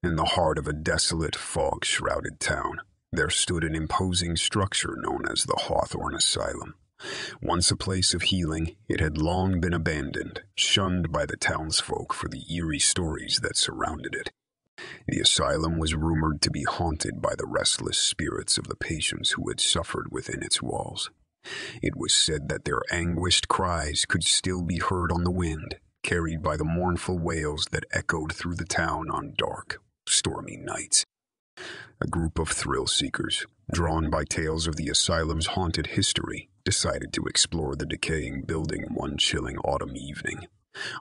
In the heart of a desolate, fog shrouded town, there stood an imposing structure known as the Hawthorn Asylum. Once a place of healing, it had long been abandoned, shunned by the townsfolk for the eerie stories that surrounded it. The asylum was rumored to be haunted by the restless spirits of the patients who had suffered within its walls. It was said that their anguished cries could still be heard on the wind, carried by the mournful wails that echoed through the town on dark, stormy nights. A group of thrill seekers, drawn by tales of the asylum's haunted history, decided to explore the decaying building one chilling autumn evening.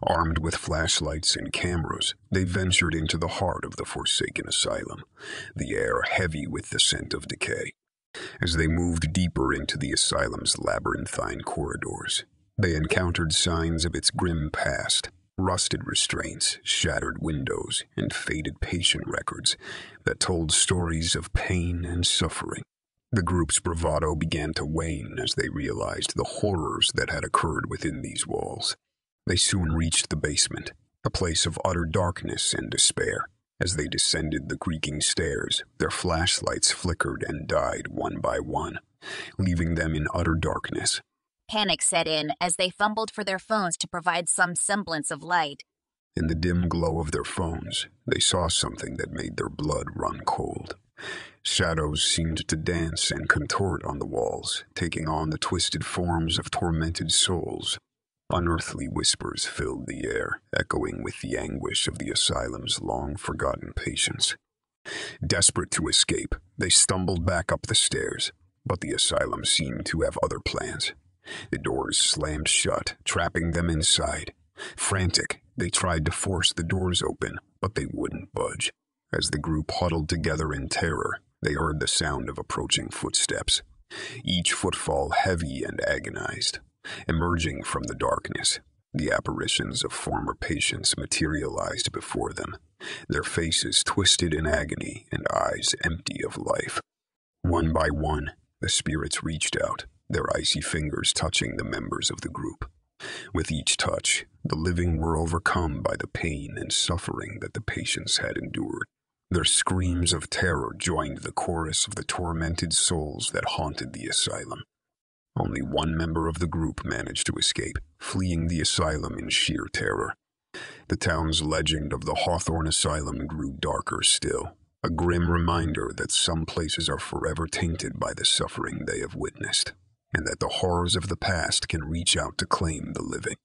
Armed with flashlights and cameras, they ventured into the heart of the forsaken asylum, the air heavy with the scent of decay. As they moved deeper into the asylum's labyrinthine corridors, they encountered signs of its grim past, rusted restraints, shattered windows, and faded patient records that told stories of pain and suffering. The group's bravado began to wane as they realized the horrors that had occurred within these walls. They soon reached the basement, a place of utter darkness and despair. As they descended the creaking stairs, their flashlights flickered and died one by one, leaving them in utter darkness. Panic set in as they fumbled for their phones to provide some semblance of light. In the dim glow of their phones, they saw something that made their blood run cold. Shadows seemed to dance and contort on the walls, taking on the twisted forms of tormented souls. Unearthly whispers filled the air, echoing with the anguish of the asylum's long forgotten patients. Desperate to escape, they stumbled back up the stairs, but the asylum seemed to have other plans. The doors slammed shut, trapping them inside. Frantic, they tried to force the doors open, but they wouldn't budge. As the group huddled together in terror, they heard the sound of approaching footsteps, each footfall heavy and agonized. Emerging from the darkness, the apparitions of former patients materialized before them, their faces twisted in agony and eyes empty of life. One by one, the spirits reached out, their icy fingers touching the members of the group. With each touch, the living were overcome by the pain and suffering that the patients had endured. Their screams of terror joined the chorus of the tormented souls that haunted the asylum. Only one member of the group managed to escape, fleeing the asylum in sheer terror. The town's legend of the Hawthorn Asylum grew darker still, a grim reminder that some places are forever tainted by the suffering they have witnessed, and that the horrors of the past can reach out to claim the living.